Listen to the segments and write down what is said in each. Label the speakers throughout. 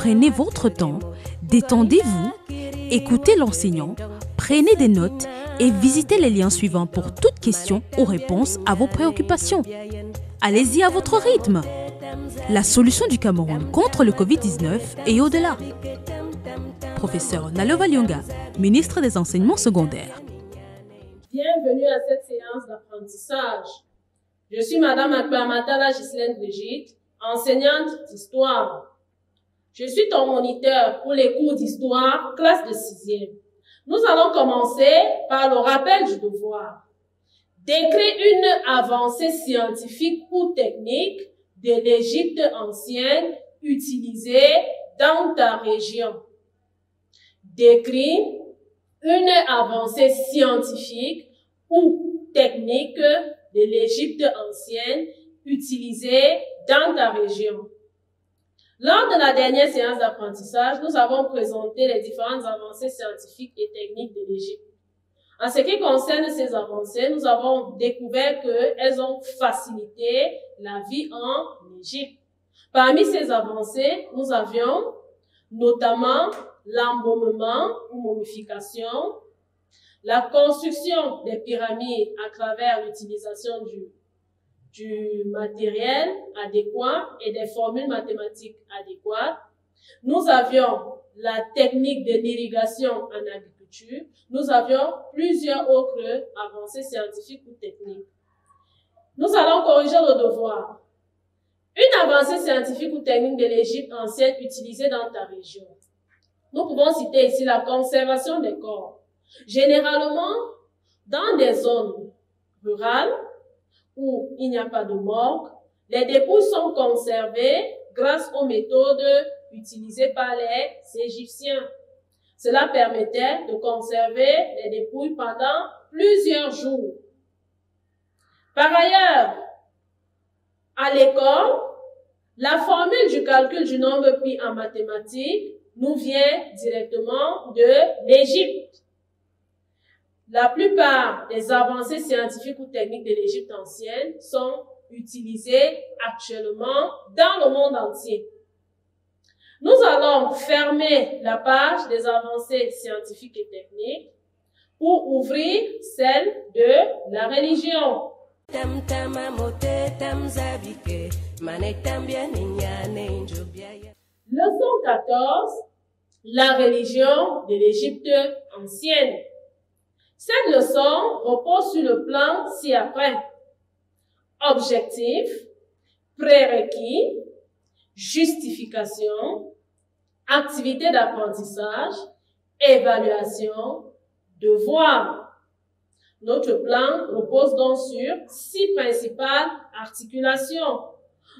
Speaker 1: prenez votre temps, détendez-vous, écoutez l'enseignant, prenez des notes et visitez les liens suivants pour toute question ou réponse à vos préoccupations. Allez-y à votre rythme. La solution du Cameroun contre le Covid-19 est au-delà. Professeur Nalova Lyonga, ministre des Enseignements secondaires.
Speaker 2: Bienvenue à cette séance d'apprentissage. Je suis Madame Akpamatala Gislaine Brigitte, enseignante d'histoire. Je suis ton moniteur pour les cours d'histoire, classe de sixième. Nous allons commencer par le rappel du devoir. Décrire une avancée scientifique ou technique de l'Égypte ancienne utilisée dans ta région. Décrire une avancée scientifique ou technique de l'Égypte ancienne utilisée dans ta région. Lors de la dernière séance d'apprentissage, nous avons présenté les différentes avancées scientifiques et techniques de l'Égypte. En ce qui concerne ces avancées, nous avons découvert qu'elles ont facilité la vie en Égypte. Parmi ces avancées, nous avions notamment l'embaumement ou momification, la construction des pyramides à travers l'utilisation du, du matériel adéquat et des formules mathématiques adéquates. Nous avions la technique de l'irrigation en agriculture. Nous avions plusieurs autres avancées scientifiques ou techniques. Nous allons corriger le devoir. Une avancée scientifique ou technique de l'Égypte ancienne utilisée dans ta région. Nous pouvons citer ici la conservation des corps. Généralement, dans des zones rurales où il n'y a pas de morgue, les dépouilles sont conservées grâce aux méthodes utilisées par les Égyptiens. Cela permettait de conserver les dépouilles pendant plusieurs jours. Par ailleurs, à l'école, la formule du calcul du nombre pi en mathématiques nous vient directement de l'Égypte. La plupart des avancées scientifiques ou techniques de l'Égypte ancienne sont utilisées actuellement dans le monde entier. Nous allons fermer la page des avancées scientifiques et techniques pour ouvrir celle de la religion. Leçon 14. La religion de l'Égypte ancienne. Cette leçon repose sur le plan ci-après. Objectif, prérequis, justification, activité d'apprentissage, évaluation, devoir. Notre plan repose donc sur six principales articulations.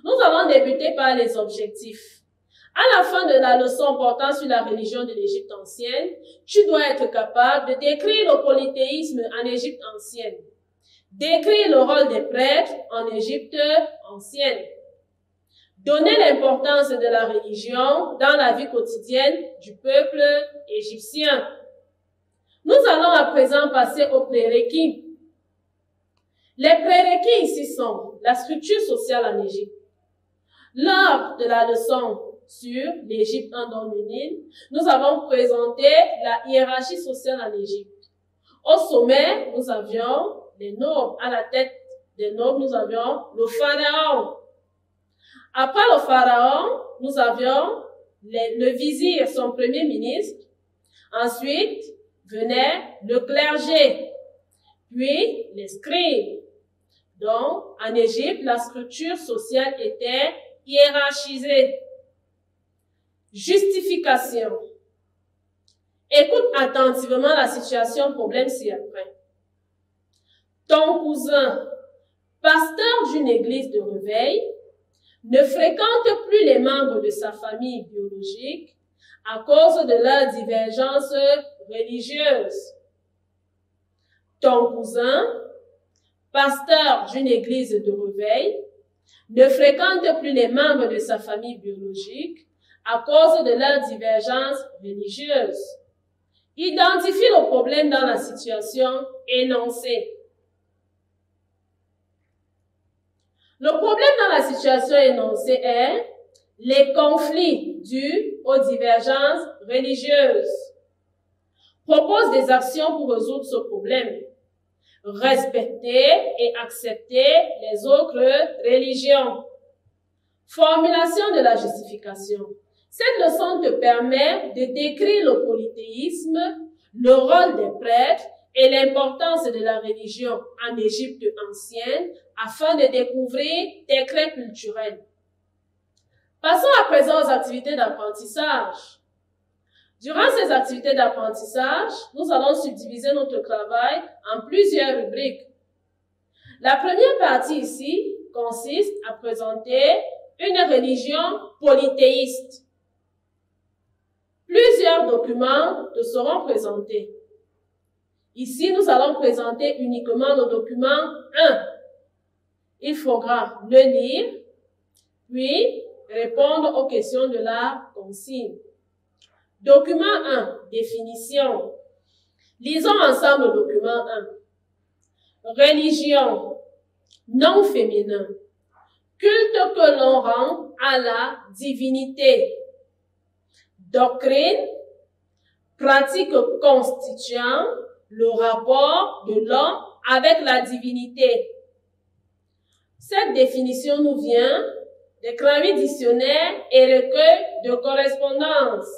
Speaker 2: Nous allons débuter par les objectifs. À la fin de la leçon portant sur la religion de l'Égypte ancienne, tu dois être capable de décrire le polythéisme en Égypte ancienne, décrire le rôle des prêtres en Égypte ancienne, donner l'importance de la religion dans la vie quotidienne du peuple égyptien. Nous allons à présent passer aux prérequis. Les prérequis ici sont la structure sociale en Égypte. Lors de la leçon sur l'Égypte en nous avons présenté la hiérarchie sociale en Égypte. Au sommet, nous avions les nobles. À la tête des nobles, nous avions le pharaon. Après le pharaon, nous avions le vizir, son premier ministre. Ensuite, venait le clergé, puis les scribes. Donc, en Égypte, la structure sociale était hiérarchisée. Justification. Écoute attentivement la situation, problème ci-après. Ton cousin, pasteur d'une église de réveil, ne fréquente plus les membres de sa famille biologique à cause de leurs divergences religieuses. Ton cousin, pasteur d'une église de réveil, ne fréquente plus les membres de sa famille biologique à cause de leurs divergences religieuses. Identifie le problème dans la situation énoncée. Le problème dans la situation énoncée est les conflits dus aux divergences religieuses. Propose des actions pour résoudre ce problème respecter et accepter les autres religions. Formulation de la justification. Cette leçon te permet de décrire le polythéisme, le rôle des prêtres et l'importance de la religion en Égypte ancienne afin de découvrir des traits culturels. Passons à présent aux activités d'apprentissage. Durant ces activités d'apprentissage, nous allons subdiviser notre travail en plusieurs rubriques. La première partie ici consiste à présenter une religion polythéiste. Documents te seront présentés. Ici, nous allons présenter uniquement le document 1. Il faudra le lire, puis répondre aux questions de la consigne. Document 1. Définition. Lisons ensemble le document 1. Religion. Non féminin. Culte que l'on rend à la divinité. Doctrine. Pratique constituant le rapport de l'homme avec la divinité. Cette définition nous vient des cramis dictionnaires et recueils de correspondance.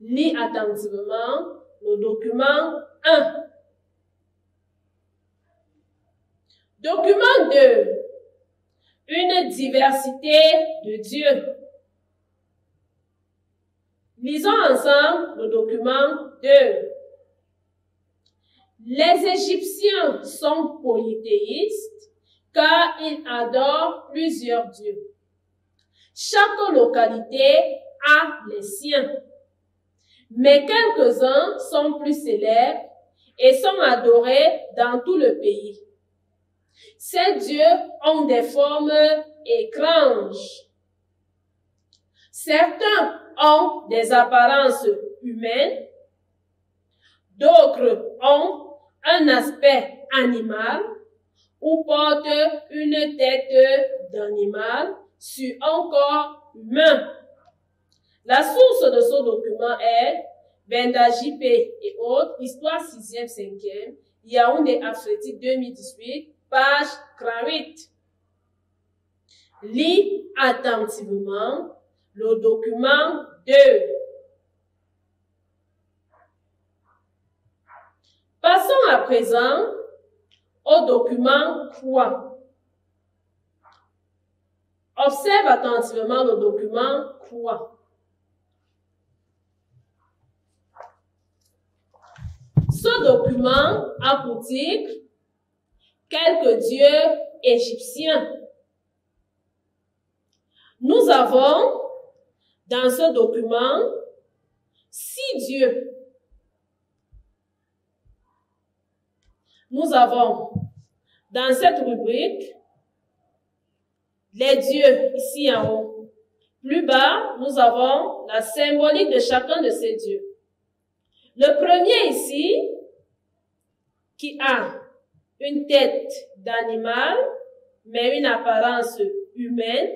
Speaker 2: Lis attentivement le document 1. Document 2. Une diversité de Dieu. Lisons ensemble le document 2. Les Égyptiens sont polythéistes car ils adorent plusieurs dieux. Chaque localité a les siens mais quelques-uns sont plus célèbres et sont adorés dans tout le pays. Ces dieux ont des formes étranges. Certains ont des apparences humaines, d'autres ont un aspect animal ou portent une tête d'animal sur un corps humain. La source de ce document est Benda JP et autres, Histoire 6e, 5e, Yaoundé Afrique 2018, page 38. Lis attentivement le document 2. Passons à présent au document 3. Observe attentivement le document 3. Ce document a pour titre Quelques dieux égyptiens. Nous avons dans ce document six dieux. Nous avons dans cette rubrique les dieux ici en haut. Plus bas, nous avons la symbolique de chacun de ces dieux. Le premier ici, qui a une tête d'animal, mais une apparence humaine,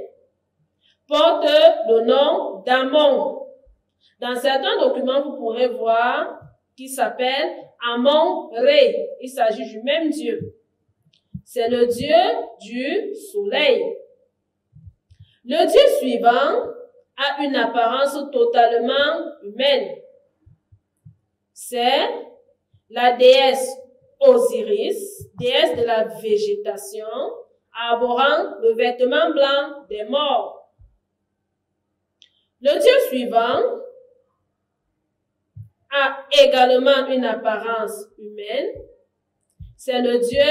Speaker 2: porte le nom d'Amon. Dans certains documents, vous pourrez voir qu'il s'appelle Amon-Ré. Il s'agit du même Dieu. C'est le Dieu du soleil. Le Dieu suivant a une apparence totalement humaine. C'est la déesse Osiris, déesse de la végétation, arborant le vêtement blanc des morts. Le dieu suivant a également une apparence humaine. C'est le dieu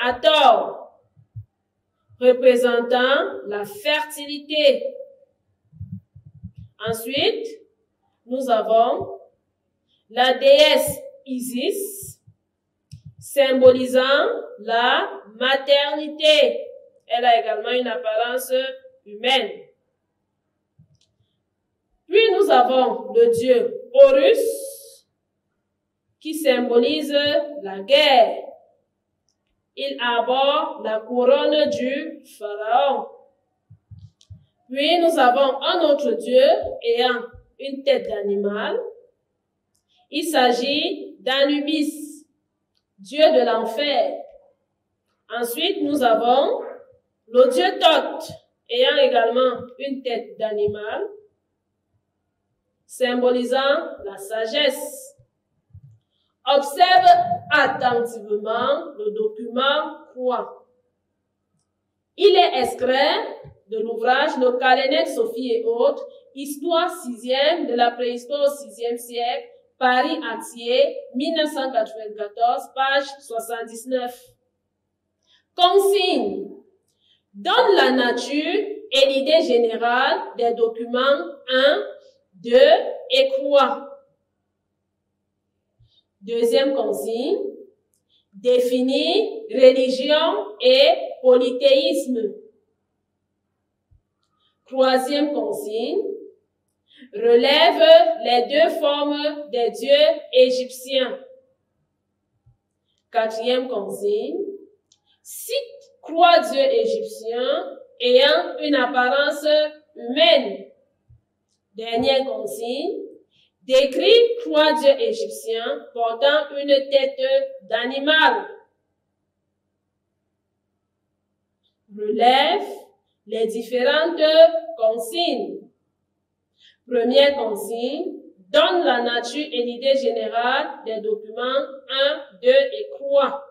Speaker 2: Hathor, représentant la fertilité. Ensuite, nous avons la déesse Isis, symbolisant la maternité. Elle a également une apparence humaine. Puis nous avons le dieu Horus, qui symbolise la guerre. Il arbore la couronne du pharaon. Puis nous avons un autre dieu ayant une tête d'animal. Il s'agit d'Anubis, dieu de l'enfer. Ensuite, nous avons le dieu Thoth, ayant également une tête d'animal, symbolisant la sagesse. Observe attentivement le document quoi. Il est extrait de l'ouvrage Le Kalenek, Sophie et autres, Histoire sixième de la préhistoire au sixième siècle, Paris Atier, 1994, page 79. Consigne. Donne la nature et l'idée générale des documents 1, 2 et quoi? Deuxième consigne. Définir religion et polythéisme. Troisième consigne, relève les deux formes des dieux égyptiens. Quatrième consigne, cite croix dieu égyptien ayant une apparence humaine. Dernière consigne, décrit trois dieux égyptiens portant une tête d'animal. Relève les différentes consignes. Première consigne, donne la nature et l'idée générale des documents 1, 2 et croix.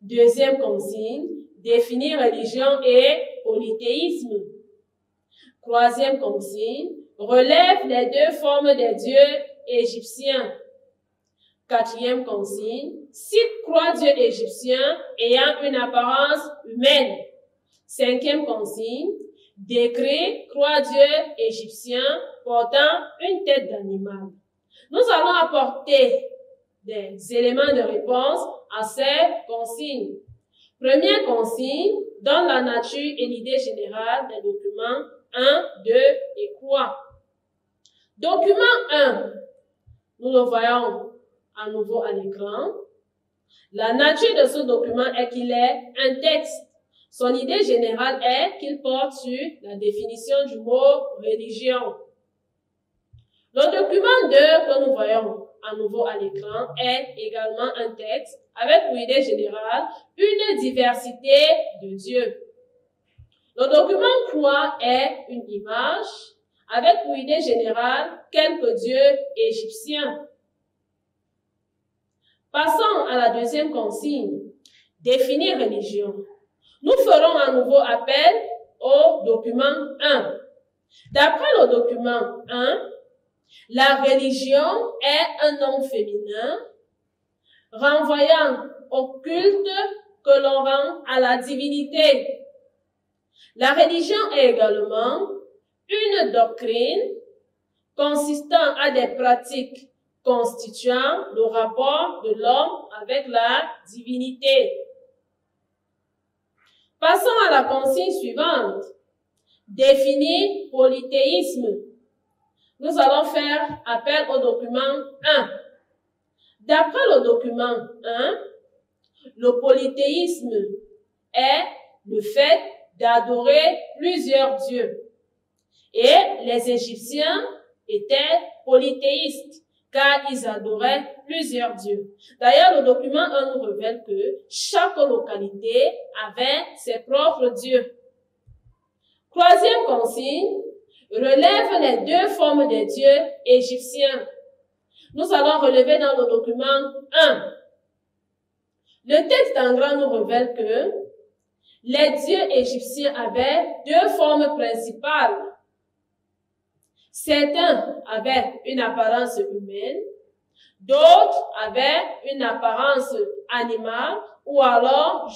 Speaker 2: Deuxième consigne, définir religion et polythéisme. Troisième consigne, relève les deux formes des dieux égyptiens. Quatrième consigne, cite trois dieux égyptiens ayant une apparence humaine. Cinquième consigne, décrit trois dieux égyptiens portant une tête d'animal. Nous allons apporter des éléments de réponse à ces consignes. Première consigne, dans la nature et l'idée générale des documents 1, 2 et quoi. Document 1, nous le voyons à nouveau à l'écran. La nature de ce document est qu'il est un texte son idée générale est qu'il porte sur la définition du mot religion. Le document 2 que nous voyons à nouveau à l'écran est également un texte avec pour idée générale une diversité de dieux. Le document 3 est une image avec pour idée générale quelques dieux égyptiens. Passons à la deuxième consigne, définir religion. Nous ferons à nouveau appel au document 1. D'après le document 1, la religion est un nom féminin renvoyant au culte que l'on rend à la divinité. La religion est également une doctrine consistant à des pratiques constituant le rapport de l'homme avec la divinité. Passons à la consigne suivante. Définir polythéisme. Nous allons faire appel au document 1. D'après le document 1, le polythéisme est le fait d'adorer plusieurs dieux. Et les Égyptiens étaient polythéistes car ils adoraient plusieurs dieux. D'ailleurs, le document 1 nous révèle que chaque localité avait ses propres dieux. Troisième consigne, relève les deux formes des dieux égyptiens. Nous allons relever dans le document 1 Le texte en grand nous révèle que les dieux égyptiens avaient deux formes principales. Certains avaient une apparence humaine, d'autres avaient une apparence animale ou alors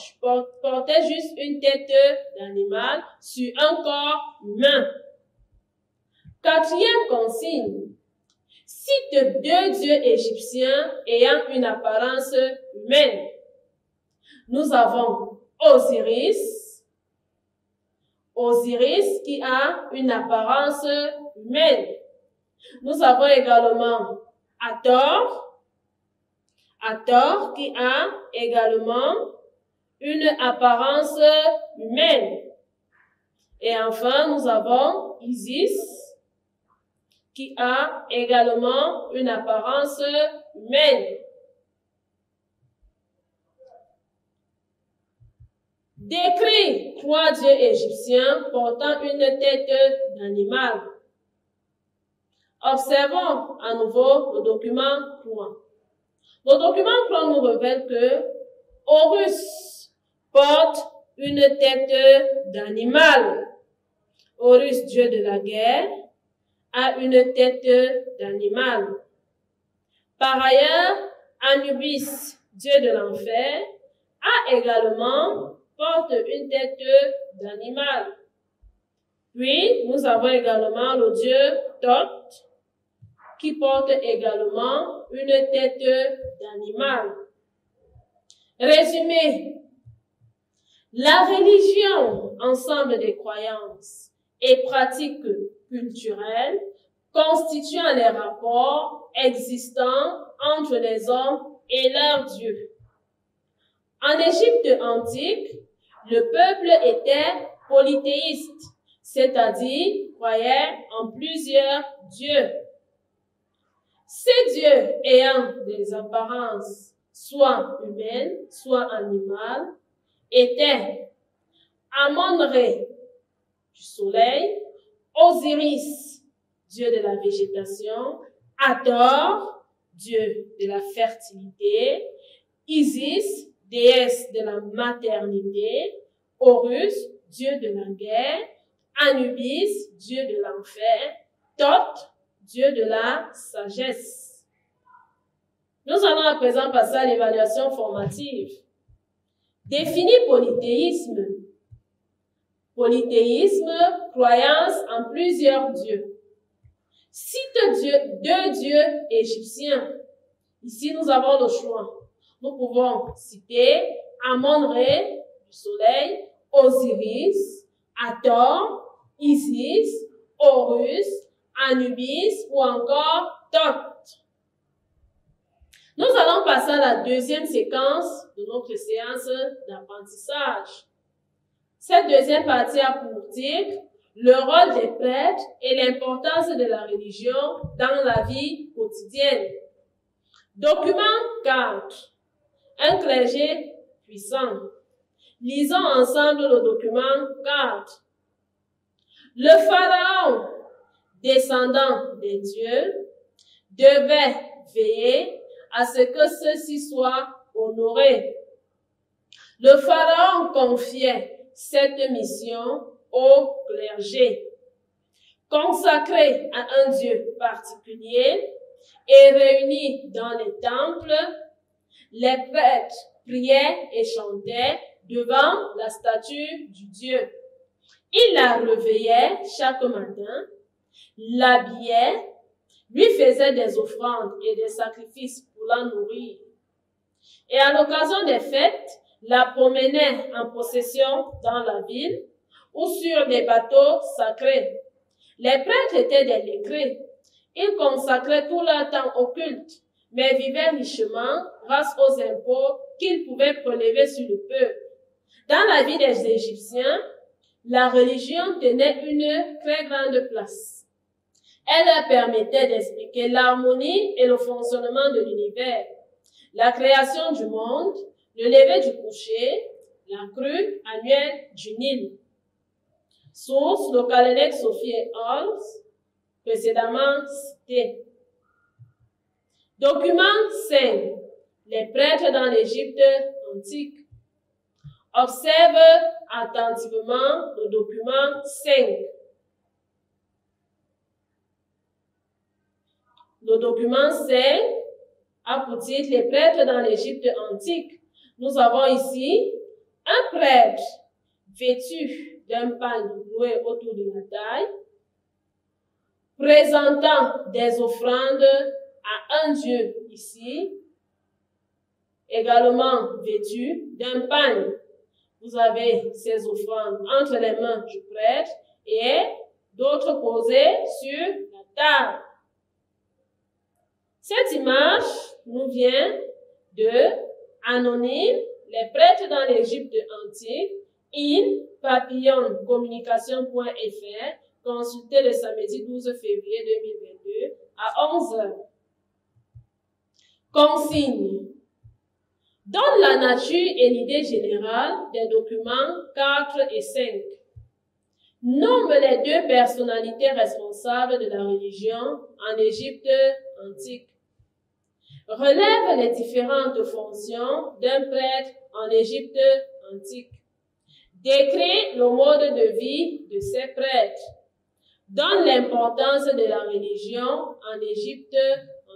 Speaker 2: portaient juste une tête d'animal sur un corps humain. Quatrième consigne, cite deux dieux égyptiens ayant une apparence humaine. Nous avons Osiris, Osiris qui a une apparence humaine. Nous avons également Hathor, Hathor qui a également une apparence humaine. Et enfin, nous avons Isis, qui a également une apparence humaine. Décrit trois dieux égyptiens portant une tête d'animal. Observons à nouveau le document courant. Le document courant nous révèle que Horus porte une tête d'animal. Horus, dieu de la guerre, a une tête d'animal. Par ailleurs, Anubis, dieu de l'enfer, a également porte une tête d'animal. Puis, nous avons également le dieu Thoth, qui porte également une tête d'animal. Résumé. La religion, ensemble des croyances et pratiques culturels constituant les rapports existants entre les hommes et leurs dieux. En Égypte antique, le peuple était polythéiste, c'est-à-dire croyait en plusieurs dieux. Ces dieux ayant des apparences soit humaines, soit animales, étaient Amon-Ré du soleil, Osiris, dieu de la végétation, Hathor, dieu de la fertilité, Isis, déesse de la maternité, Horus, dieu de la guerre, Anubis, dieu de l'enfer, Thoth, dieu de la sagesse. Nous allons à présent passer à l'évaluation formative. Définir polythéisme Polythéisme, croyance en plusieurs dieux. Cite deux dieux égyptiens. Ici, nous avons le choix. Nous pouvons citer Amon-Ré, soleil, Osiris, Hathor, Isis, Horus, Anubis ou encore Thoth. Nous allons passer à la deuxième séquence de notre séance d'apprentissage. Cette deuxième partie a pour titre le rôle des prêtres et l'importance de la religion dans la vie quotidienne. Document 4. Un clergé puissant. Lisons ensemble le document 4. Le pharaon, descendant des dieux, devait veiller à ce que ceux-ci soient honorés. Le pharaon confiait cette mission au clergé. Consacré à un Dieu particulier et réunis dans les temples, les prêtres priaient et chantaient devant la statue du Dieu. Il la réveillait chaque matin, l'habillait, lui faisait des offrandes et des sacrifices pour la nourrir. Et à l'occasion des fêtes, la promenait en procession dans la ville ou sur des bateaux sacrés. Les prêtres étaient des légrés. Ils consacraient tout leur temps au culte, mais vivaient richement grâce aux impôts qu'ils pouvaient prélever sur le peuple. Dans la vie des Égyptiens, la religion tenait une très grande place. Elle leur permettait d'expliquer l'harmonie et le fonctionnement de l'univers, la création du monde, le lever du coucher, la crue annuelle du Nil. Source, le Sophie et Halls, précédemment cité. Document 5. Les prêtres dans l'Égypte antique. Observe attentivement le document 5. Le document 5 a pour titre Les prêtres dans l'Égypte antique. Nous avons ici un prêtre vêtu d'un pagne noué autour de la taille, présentant des offrandes à un Dieu ici, également vêtu d'un pagne. Vous avez ces offrandes entre les mains du prêtre et d'autres posées sur la table. Cette image nous vient de Anonyme, les prêtres dans l'Égypte antique, in papilloncommunication.fr, consulté le samedi 12 février 2022 à 11h. Consigne. Donne la nature et l'idée générale des documents 4 et 5. Nomme les deux personnalités responsables de la religion en Égypte antique. Relève les différentes fonctions d'un prêtre en Égypte antique, décrit le mode de vie de ces prêtres, donne l'importance de la religion en Égypte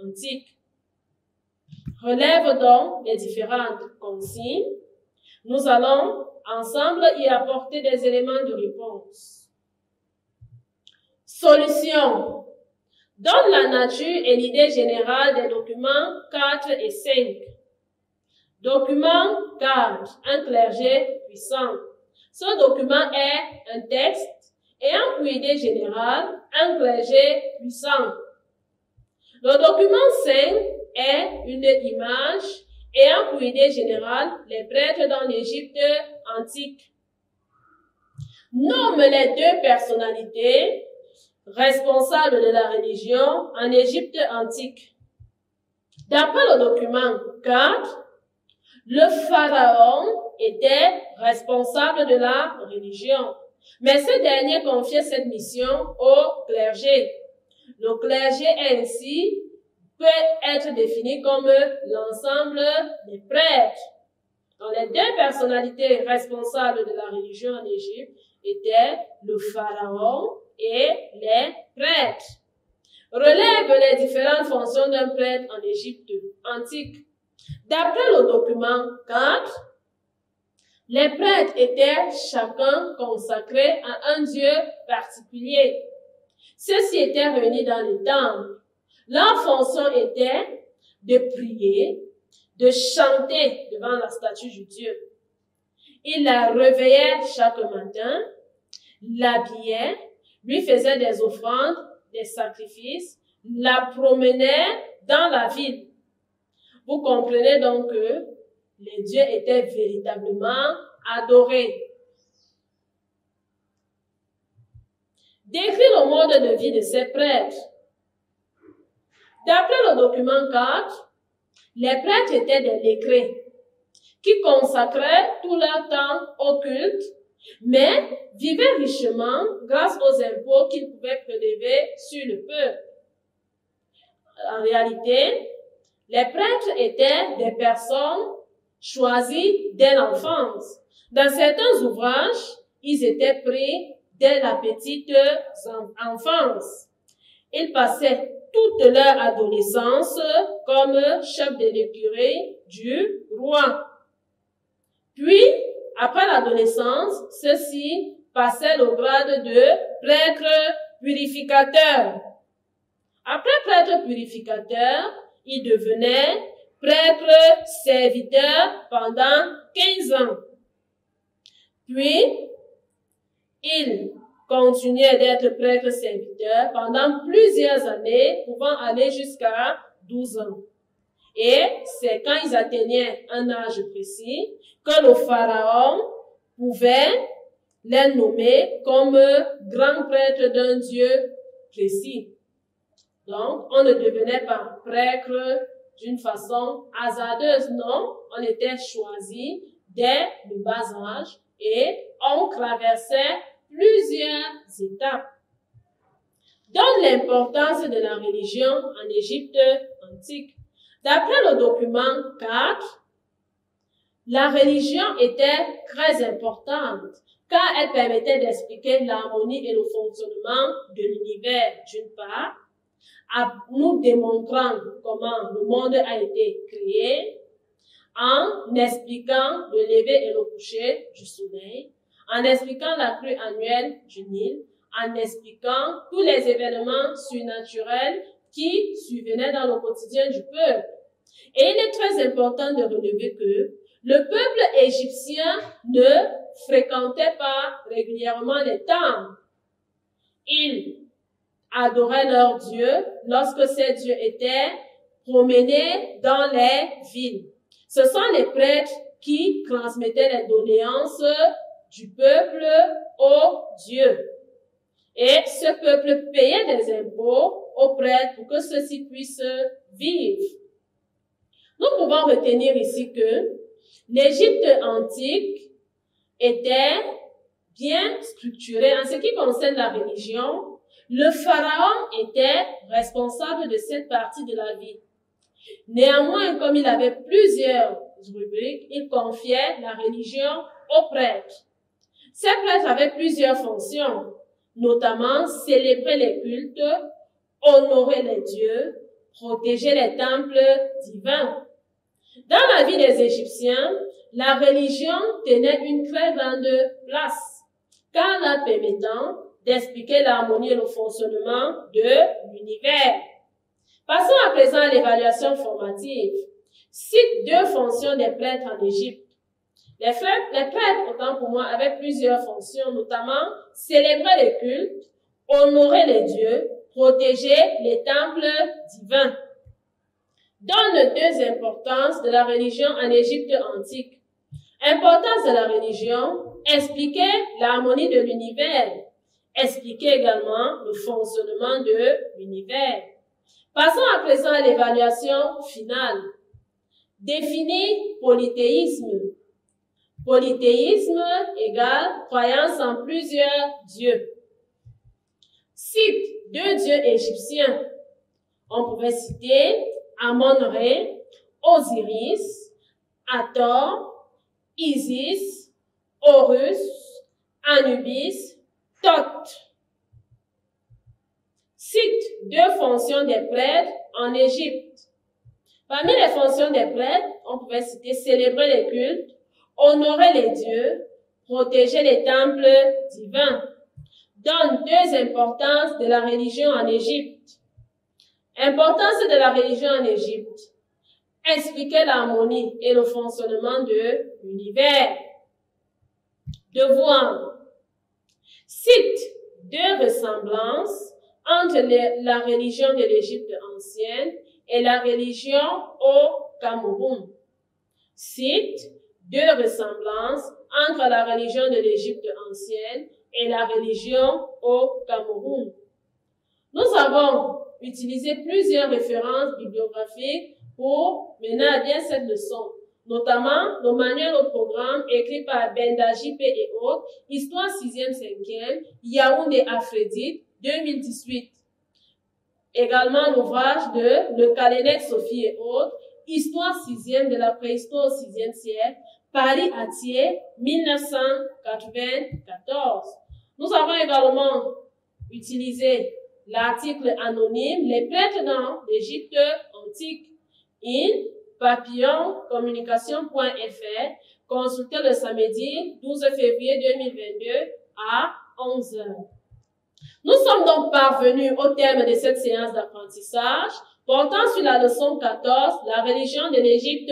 Speaker 2: antique, relève donc les différentes consignes. Nous allons ensemble y apporter des éléments de réponse. Solution donne la nature et l'idée générale des documents 4 et 5. Document 4, un clergé puissant. Ce document est un texte ayant pour idée générale un clergé puissant. Le document 5 est une image ayant pour idée générale les prêtres dans l'Égypte antique. Nomme les deux personnalités responsable de la religion en Égypte antique. D'après le document 4, le pharaon était responsable de la religion, mais ce dernier confiait cette mission au clergé. Le clergé ainsi peut être défini comme l'ensemble des prêtres. Donc, les deux personnalités responsables de la religion en Égypte étaient le pharaon et les prêtres. Relève les différentes fonctions d'un prêtre en Égypte antique. D'après le document 4, les prêtres étaient chacun consacrés à un Dieu particulier. Ceux-ci étaient réunis dans les temples. Leur fonction était de prier, de chanter devant la statue du Dieu. Ils la réveillaient chaque matin, l'habillaient lui faisait des offrandes, des sacrifices, la promenait dans la ville. Vous comprenez donc que les dieux étaient véritablement adorés. Décrit le mode de vie de ces prêtres. D'après le document 4, les prêtres étaient des décrets qui consacraient tout leur temps au culte mais vivaient richement grâce aux impôts qu'ils pouvaient prélever sur le peuple. En réalité, les prêtres étaient des personnes choisies dès l'enfance. Dans certains ouvrages, ils étaient pris dès la petite enfance. Ils passaient toute leur adolescence comme chef de l'écurie du roi. Puis, après l'adolescence, ceux-ci passaient au grade de prêtre purificateur. Après prêtre purificateur, ils devenaient prêtre serviteur pendant 15 ans. Puis, ils continuaient d'être prêtre serviteur pendant plusieurs années, pouvant aller jusqu'à 12 ans. Et c'est quand ils atteignaient un âge précis que le pharaon pouvait les nommer comme grand prêtre d'un Dieu précis. Donc, on ne devenait pas prêtre d'une façon hasardeuse, non, on était choisi dès le bas âge et on traversait plusieurs étapes. Dans l'importance de la religion en Égypte antique, D'après le document 4, La religion était très importante car elle permettait d'expliquer l'harmonie et le fonctionnement de l'univers d'une part, à nous démontrant comment le monde a été créé, en expliquant le lever et le coucher du soleil, en expliquant la crue annuelle du Nil, en expliquant tous les événements surnaturels qui survenaient dans le quotidien du peuple. Et il est très important de relever que le peuple égyptien ne fréquentait pas régulièrement les temples. Ils adoraient leurs dieux lorsque ces dieux étaient promenés dans les villes. Ce sont les prêtres qui transmettaient les doléances du peuple aux dieux. Et ce peuple payait des impôts aux prêtres pour que ceux-ci puissent vivre. Nous pouvons retenir ici que l'Égypte antique était bien structurée en ce qui concerne la religion. Le pharaon était responsable de cette partie de la vie. Néanmoins, comme il avait plusieurs rubriques, il confiait la religion aux prêtres. Ces prêtres avaient plusieurs fonctions, notamment célébrer les cultes, honorer les dieux, protéger les temples divins. Dans la vie des Égyptiens, la religion tenait une très grande place, car la permettant d'expliquer l'harmonie et le fonctionnement de l'univers. Passons à présent à l'évaluation formative. Cite deux fonctions des prêtres en Égypte. Les prêtres, les autant pour moi, avaient plusieurs fonctions, notamment célébrer les cultes, honorer les dieux, protéger les temples divins. Donne deux importances de la religion en Égypte antique. Importance de la religion, expliquer l'harmonie de l'univers, expliquer également le fonctionnement de l'univers. Passons à présent à l'évaluation finale. Définir polythéisme. Polythéisme égale croyance en plusieurs dieux. Cite deux dieux égyptiens. On pouvait citer Amon-Ré, Osiris, Hathor, Isis, Horus, Anubis, Thoth. Cite deux fonctions des prêtres en Égypte. Parmi les fonctions des prêtres, on pouvait citer célébrer les cultes, honorer les dieux, protéger les temples divins. Donne deux importances de la religion en Égypte. Importance de la religion en Égypte. Expliquer l'harmonie et le fonctionnement de l'univers. Devoir. Cite deux ressemblances entre la religion de l'Égypte ancienne et la religion au Cameroun. Cite deux ressemblances entre la religion de l'Égypte ancienne et la religion au Cameroun. Nous avons utilisé plusieurs références bibliographiques pour mener à bien cette leçon, notamment le manuel au programme écrit par Bendaji P. et autres, Histoire 6e, 5e, Yaoundé Aphrodite, 2018. Également l'ouvrage de Le Kalénec Sophie et autres, Histoire 6e de la préhistoire au 6e siècle, Paris Atier, 1994. Nous avons également utilisé l'article anonyme Les prêtres dans l'Égypte antique in papilloncommunication.fr consulté le samedi 12 février 2022 à 11 h Nous sommes donc parvenus au terme de cette séance d'apprentissage. Portant sur la leçon 14, la religion de l'Égypte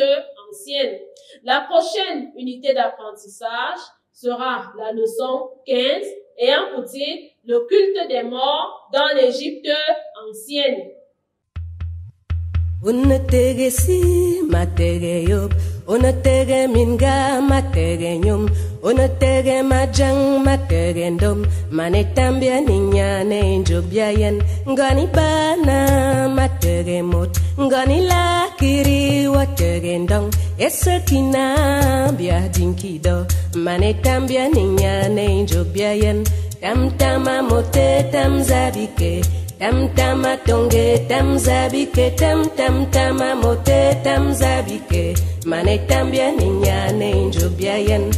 Speaker 2: La prochaine unité d'apprentissage sera la leçon 15 ayant pour titre le culte des morts dans l'Égypte ancienne.
Speaker 3: Onotege minga, matege nyom Onotege majang, matege ndom. Mane tambia ninya, ne njobia yen. Ngani bana, matege mot Ngani lakiri, watege ndong. Esekina bia dinkido. Mane tambia ninya, ne njobia yen. Tam tama mote, tam zabike. Tam tama tonge tam zabike tam tam tama mote tam zabike. Manetambia ninyane injobiayen